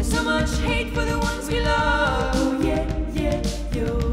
There's so much hate for the ones we love. Oh, yeah, yeah, yo.